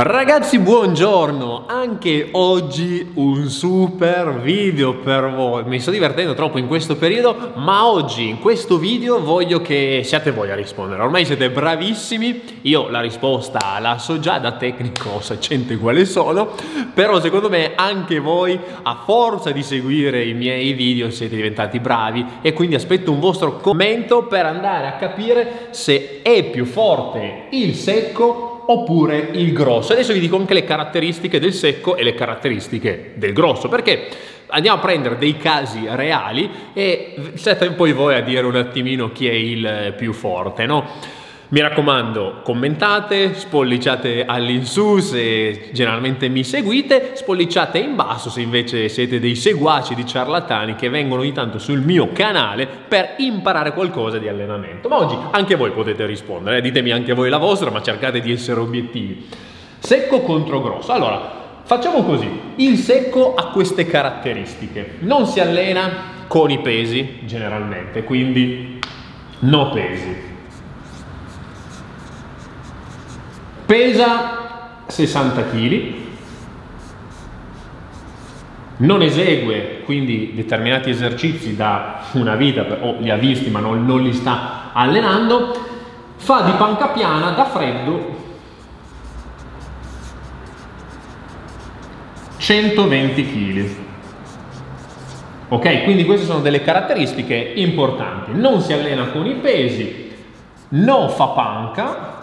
Ragazzi buongiorno, anche oggi un super video per voi, mi sto divertendo troppo in questo periodo ma oggi in questo video voglio che siate voi a rispondere, ormai siete bravissimi, io la risposta la so già da tecnico saccente quale sono, però secondo me anche voi a forza di seguire i miei video siete diventati bravi. E quindi aspetto un vostro commento per andare a capire se è più forte il secco oppure il grosso. Adesso vi dico anche le caratteristiche del secco e le caratteristiche del grosso, perché andiamo a prendere dei casi reali e siete poi voi a dire un attimino chi è il più forte, no? Mi raccomando, commentate, spolliciate all'insù se generalmente mi seguite, spolliciate in basso se invece siete dei seguaci di ciarlatani che vengono ogni tanto sul mio canale per imparare qualcosa di allenamento. Ma oggi anche voi potete rispondere, eh? ditemi anche voi la vostra, ma cercate di essere obiettivi. Secco contro grosso. Allora, facciamo così. Il secco ha queste caratteristiche. Non si allena con i pesi generalmente, quindi no pesi pesa 60 kg, non esegue quindi determinati esercizi da una vita, o li ha visti ma non, non li sta allenando, fa di panca piana da freddo 120 kg. Ok, quindi queste sono delle caratteristiche importanti. Non si allena con i pesi, non fa panca,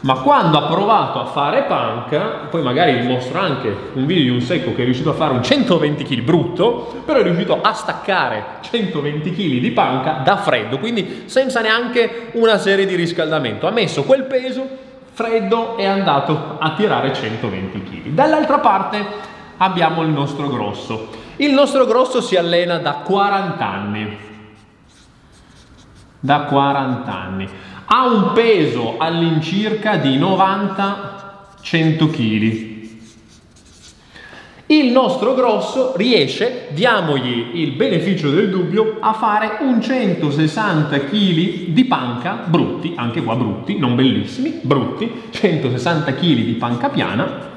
ma quando ha provato a fare panca, poi magari vi mostro anche un video di un secco che è riuscito a fare un 120 kg brutto, però è riuscito a staccare 120 kg di panca da freddo, quindi senza neanche una serie di riscaldamento. Ha messo quel peso freddo è andato a tirare 120 kg. Dall'altra parte abbiamo il nostro grosso. Il nostro grosso si allena da 40 anni. Da 40 anni ha un peso all'incirca di 90-100 kg. Il nostro grosso riesce, diamogli il beneficio del dubbio, a fare un 160 kg di panca brutti, anche qua brutti, non bellissimi, brutti, 160 kg di panca piana,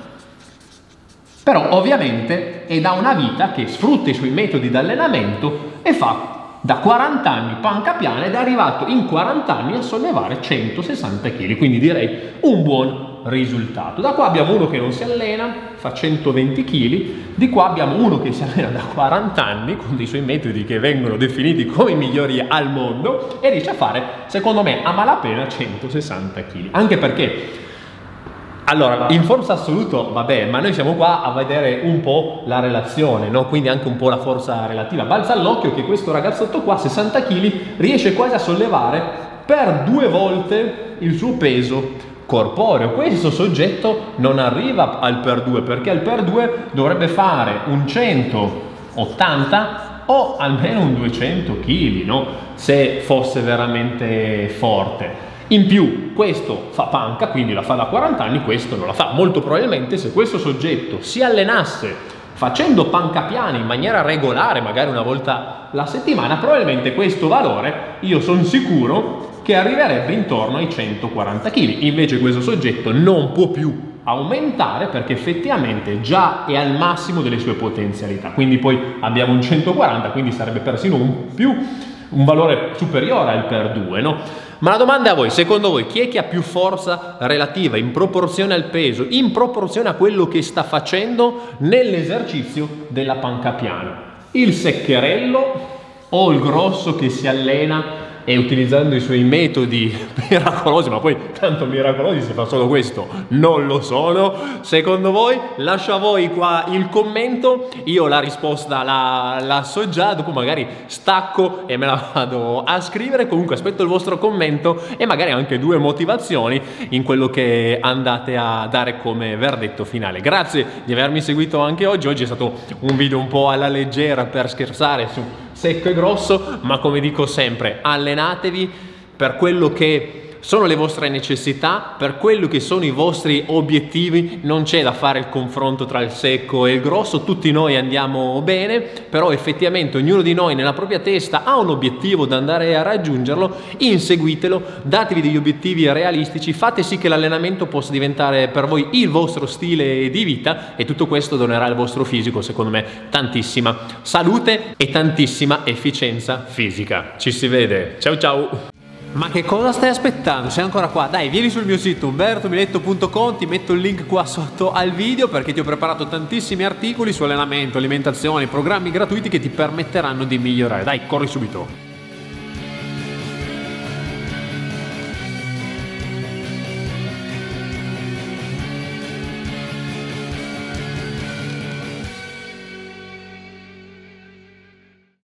però ovviamente è da una vita che sfrutta i suoi metodi di allenamento e fa da 40 anni panca piana ed è arrivato in 40 anni a sollevare 160 kg, quindi direi un buon risultato. Da qua abbiamo uno che non si allena, fa 120 kg, di qua abbiamo uno che si allena da 40 anni con dei suoi metodi che vengono definiti come i migliori al mondo e riesce a fare, secondo me, a malapena 160 kg. Anche perché allora, in forza assoluto vabbè, ma noi siamo qua a vedere un po' la relazione, no? quindi anche un po' la forza relativa. Balza all'occhio che questo ragazzotto qua, 60 kg, riesce quasi a sollevare per due volte il suo peso corporeo. Questo soggetto non arriva al per 2 perché al per 2 dovrebbe fare un 180 o almeno un 200 kg, no? se fosse veramente forte. In più questo fa panca, quindi la fa da 40 anni, questo non la fa. Molto probabilmente se questo soggetto si allenasse facendo panca piana in maniera regolare, magari una volta la settimana, probabilmente questo valore io sono sicuro che arriverebbe intorno ai 140 kg. Invece questo soggetto non può più aumentare perché effettivamente già è al massimo delle sue potenzialità. Quindi poi abbiamo un 140, quindi sarebbe persino un più un valore superiore al per 2, no? Ma la domanda è a voi, secondo voi, chi è che ha più forza relativa in proporzione al peso, in proporzione a quello che sta facendo nell'esercizio della panca piana? Il seccherello o il grosso che si allena e utilizzando i suoi metodi miracolosi, ma poi tanto miracolosi se fa solo questo, non lo sono. Secondo voi? Lascio a voi qua il commento, io la risposta la, la so già, dopo magari stacco e me la vado a scrivere, comunque aspetto il vostro commento e magari anche due motivazioni in quello che andate a dare come verdetto finale. Grazie di avermi seguito anche oggi, oggi è stato un video un po' alla leggera per scherzare su secco e grosso, ma come dico sempre, allenatevi per quello che sono le vostre necessità, per quello che sono i vostri obiettivi, non c'è da fare il confronto tra il secco e il grosso, tutti noi andiamo bene, però effettivamente ognuno di noi nella propria testa ha un obiettivo da andare a raggiungerlo, inseguitelo, datevi degli obiettivi realistici, fate sì che l'allenamento possa diventare per voi il vostro stile di vita e tutto questo donerà al vostro fisico, secondo me, tantissima salute e tantissima efficienza fisica. Ci si vede, ciao ciao! Ma che cosa stai aspettando? Sei ancora qua? Dai, vieni sul mio sito umbertomiletto.com, ti metto il link qua sotto al video perché ti ho preparato tantissimi articoli su allenamento, alimentazione, programmi gratuiti che ti permetteranno di migliorare. Dai, corri subito!